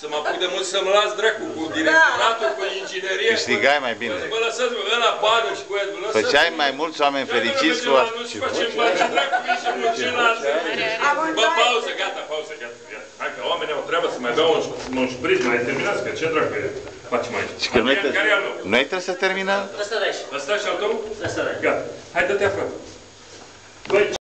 Să mă apuc de mult să-mi las dracu cu da. directoratul, cu inginerie. Câștigai mai bine. Mă lăsați, mă, ăla padă și cu el. vă lăsați, Făceai mai mulți oameni fericiți cu asta. Nu și facem bani, dracu, vii și muncim la asta. Bă, pauză, gata, pauză, gata. Hai că oamenii au treabă să mai dau un, un șpriț, mai terminați, că ce dracu e? Facem aici. Că noi, Adrian, care e al meu? noi trebuie să terminăm. Ăsta dai și. Ăsta și al tău? Ăsta dai. Gata. Hai, dă-te afară. Băi,